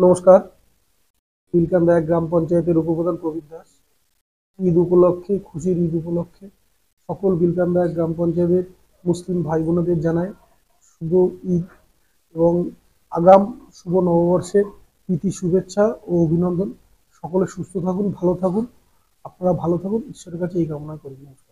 নমস্কার পিলকান্দা এক গ্রাম পঞ্চায়েতের উপপ্রধান প্রবীর দাস। ঈদ উপলক্ষে, খুশির ঈদ উপলক্ষে সকল বিলকান্দা এক গ্রাম পঞ্চায়েতের মুসলিম ভাই বোনদের জানায় শুভ ঈদ এবং আগাম শুভ নববর্ষের প্রীতি, শুভেচ্ছা ও অভিনন্দন। সকলে সুস্থ থাকুন, ভালো থাকুন। আপনারা ভালো থাকুন। ঈশ্বরের কাছে এই কামনা করি। নমস্কার।